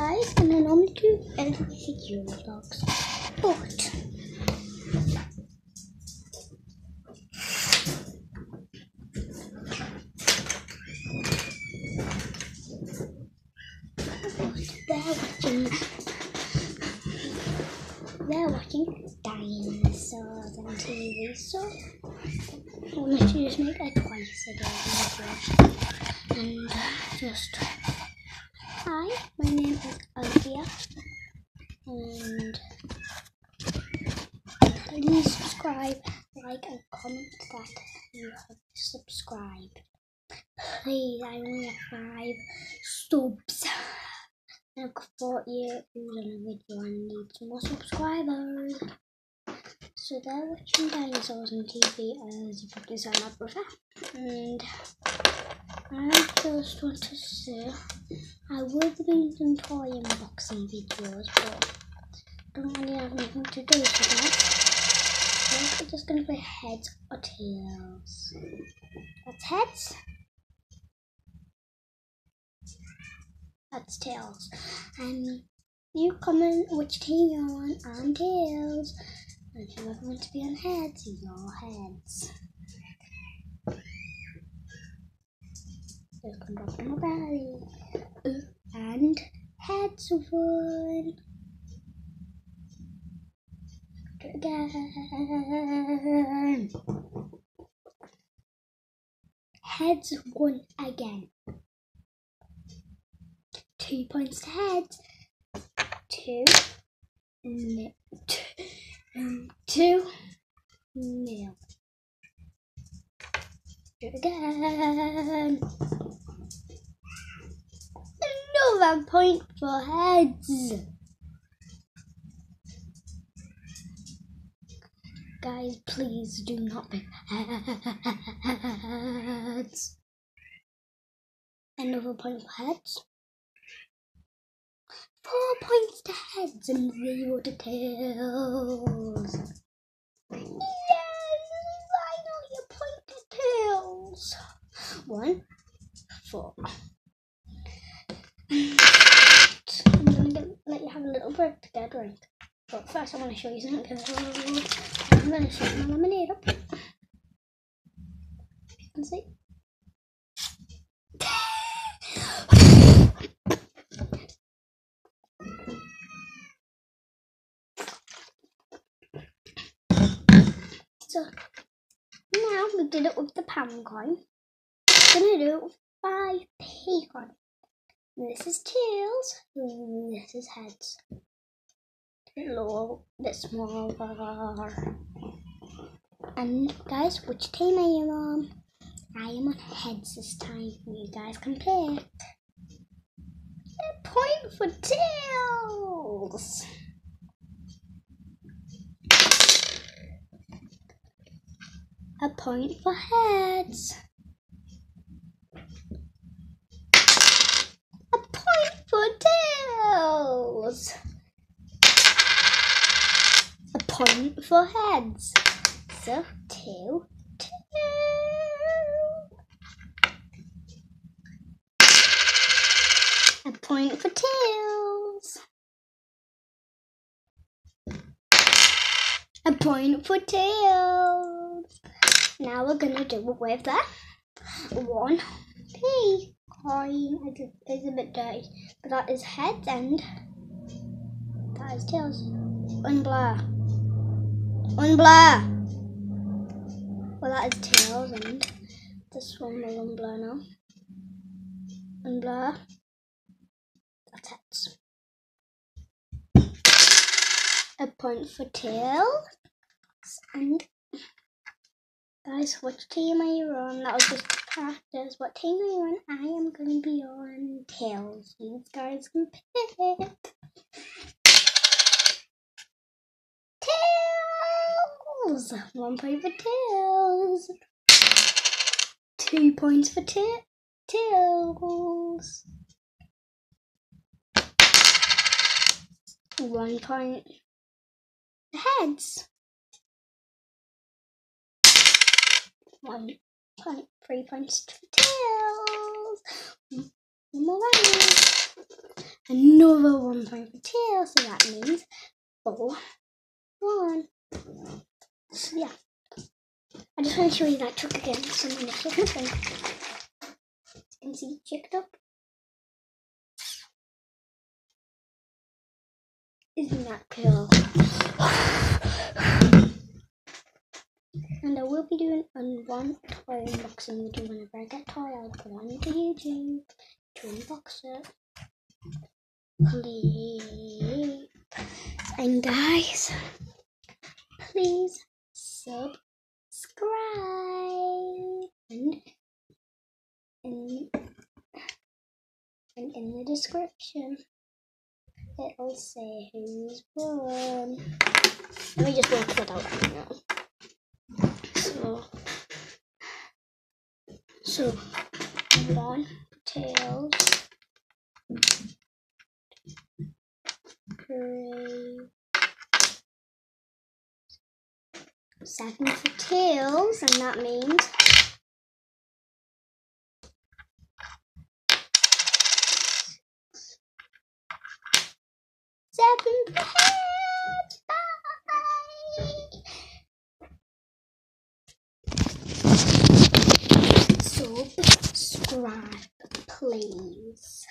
guys, and I normally do video vlogs, but they're watching. They're watching dinosaurs on TV, so I wanted to just make a twice a day. Video and just hi, my name is Olivia, and please subscribe, like, and comment that you have subscribed. Please, I only have five subs. And I've got 48 views on a video and need some more subscribers. So they're watching dinosaurs on TV as you probably saw my brother. And I just want to say I will be doing some toy unboxing videos but don't really have anything to do today. So I'm just gonna play heads or tails. That's heads. That's tails. And you comment which team you're on on tails. And if you want to be on heads, your heads. Just come drop in my belly. And heads one. Do it Again. Heads one again two points to heads. Two. Nil. Two. Nil. Do it again. Another point for heads. Guys, please do not pick heads. Another point for heads. Four points to heads and zero to tails. Yes, finally a point to tails. One, four. I'm gonna let you have a little break to get a drink. But first I want to show you something. I'm going to shake my lemonade up. You can see. So now we did it with the pound coin. We're gonna do it with five p coin. This is tails. This is heads. A little bit smaller. And guys, which team are you on? I am on heads this time. You guys can pick. A point for tails. A point for heads. A point for tails. A point for heads. So two, two. A point for tails. A point for tails. Now we're gonna do it with the one P coin. It's a bit dirty, but that is heads and that is tails. Unblur. Unblur. Well, that is tails and this one will unblur now. Unblur. That's heads. A point for tails and Guys, which team are you on? That was just practice. What team are you on? I am going to be on Tails. You guys can pick. Tails! One point for Tails. Two points for ta Tails. One point. Heads. one point, three points for tails. One more round. another one point for tails, so that means four, one. So yeah, I just want to show you that trick again. So I'm it You can see, check it up. Isn't that cool? And I will be doing a one toy unboxing video whenever I get toy. I'll put on to YouTube to unbox it. Please. And guys, please subscribe. And in, and in the description, it'll say who's won. Let me just work that out right now. So, so one tails, three, seven for tails, and that means seven heads. Bye. Subscribe, please.